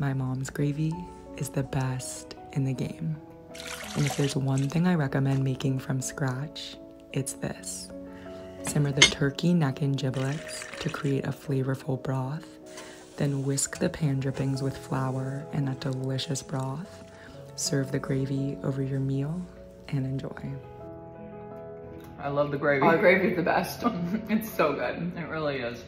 my mom's gravy is the best in the game. And if there's one thing I recommend making from scratch, it's this. Simmer the turkey neck and giblets to create a flavorful broth. Then whisk the pan drippings with flour and that delicious broth. Serve the gravy over your meal and enjoy. I love the gravy. Oh, gravy is the best. it's so good. It really is.